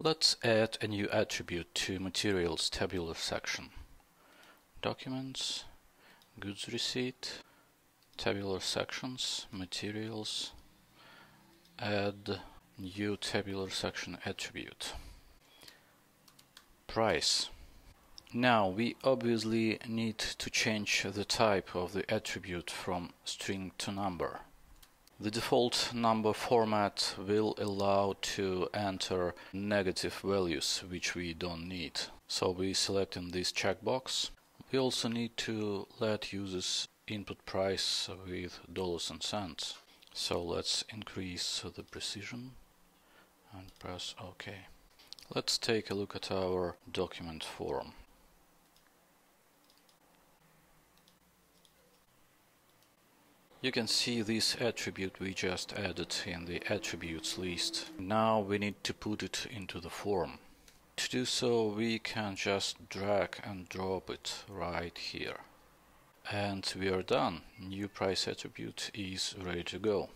Let's add a new attribute to Materials tabular section. Documents, Goods Receipt, Tabular Sections, Materials, add new tabular section attribute. Price. Now we obviously need to change the type of the attribute from string to number. The default number format will allow to enter negative values which we don't need. So we select in this checkbox. We also need to let users input price with dollars and cents. So let's increase the precision and press OK. Let's take a look at our document form. You can see this attribute we just added in the attributes list. Now we need to put it into the form. To do so we can just drag and drop it right here. And we are done. New price attribute is ready to go.